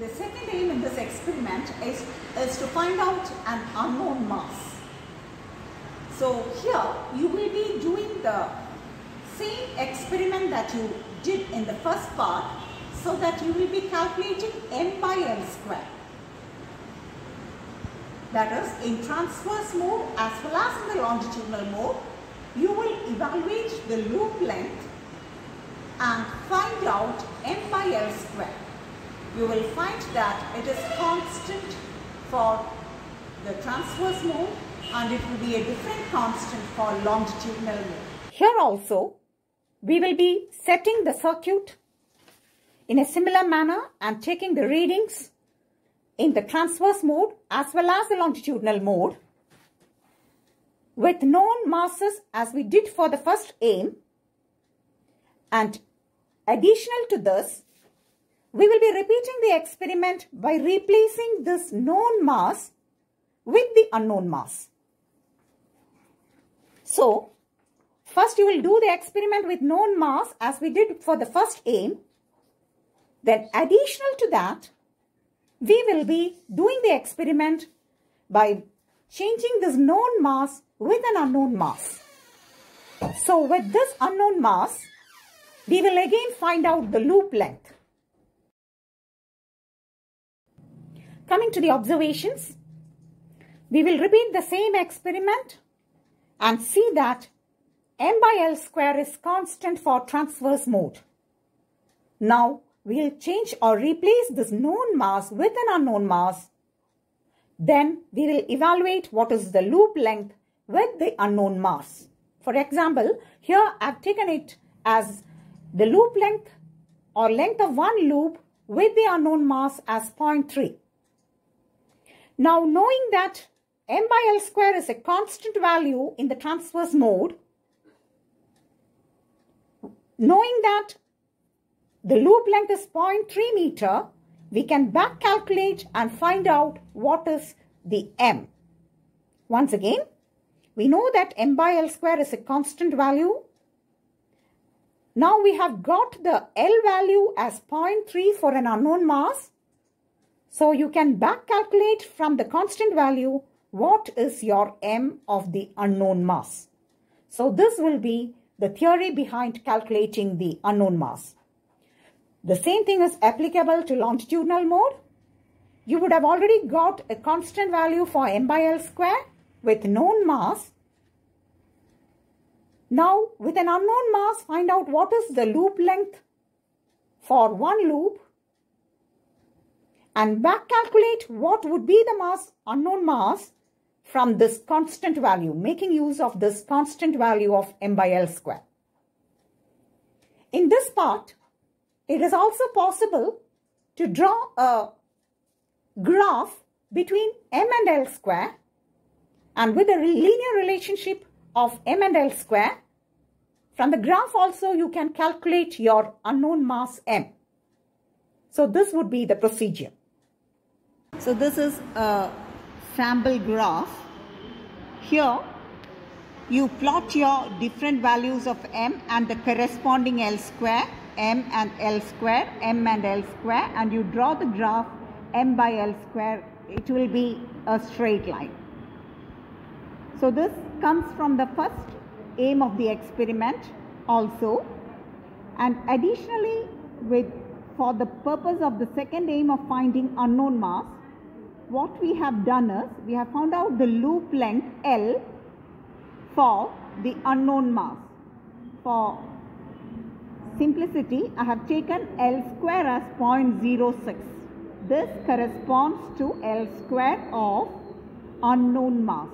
The second aim in this experiment is, is to find out an unknown mass. So here you will be doing the same experiment that you did in the first part so that you will be calculating m by l square. That is in transverse mode as well as in the longitudinal mode you will evaluate the loop length and find out m by l square. You will find that it is constant for the transverse mode and it will be a different constant for longitudinal mode. Here also, we will be setting the circuit in a similar manner and taking the readings in the transverse mode as well as the longitudinal mode with known masses as we did for the first aim and additional to this we will be repeating the experiment by replacing this known mass with the unknown mass. So, first you will do the experiment with known mass as we did for the first aim. Then additional to that, we will be doing the experiment by changing this known mass with an unknown mass. So with this unknown mass, we will again find out the loop length. Coming to the observations, we will repeat the same experiment and see that m by l square is constant for transverse mode. Now, we will change or replace this known mass with an unknown mass. Then, we will evaluate what is the loop length with the unknown mass. For example, here I have taken it as the loop length or length of one loop with the unknown mass as 0.3. Now knowing that m by l square is a constant value in the transverse mode, knowing that the loop length is 0.3 meter, we can back calculate and find out what is the m. Once again, we know that m by l square is a constant value. Now we have got the L value as 0.3 for an unknown mass so you can back calculate from the constant value what is your m of the unknown mass. So this will be the theory behind calculating the unknown mass. The same thing is applicable to longitudinal mode. You would have already got a constant value for m by l square with known mass. Now with an unknown mass find out what is the loop length for one loop and back calculate what would be the mass, unknown mass from this constant value, making use of this constant value of m by l square. In this part, it is also possible to draw a graph between m and l square and with a linear relationship of m and l square. From the graph also you can calculate your unknown mass m. So this would be the procedure. So this is a sample graph. Here you plot your different values of m and the corresponding L square, m and L square, m and L square and you draw the graph m by L square. It will be a straight line. So this comes from the first aim of the experiment also and additionally with for the purpose of the second aim of finding unknown mass what we have done is we have found out the loop length L for the unknown mass. For simplicity, I have taken L square as 0.06. This corresponds to L square of unknown mass.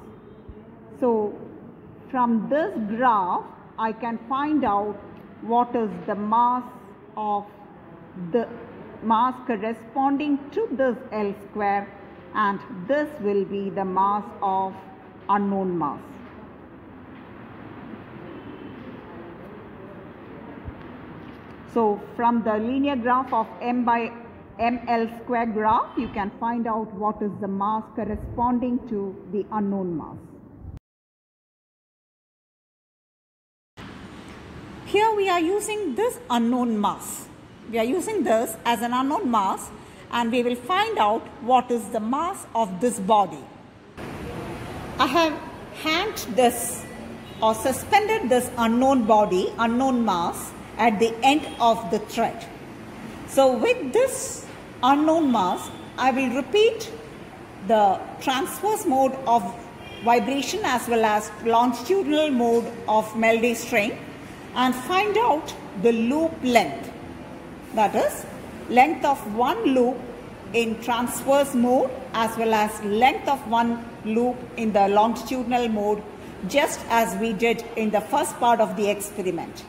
So, from this graph, I can find out what is the mass of the mass corresponding to this L square and this will be the mass of unknown mass. So from the linear graph of m by ml square graph, you can find out what is the mass corresponding to the unknown mass. Here we are using this unknown mass. We are using this as an unknown mass and we will find out what is the mass of this body. I have hanged this or suspended this unknown body, unknown mass at the end of the thread. So with this unknown mass, I will repeat the transverse mode of vibration as well as longitudinal mode of Melde's string and find out the loop length. That is length of one loop in transverse mode as well as length of one loop in the longitudinal mode just as we did in the first part of the experiment.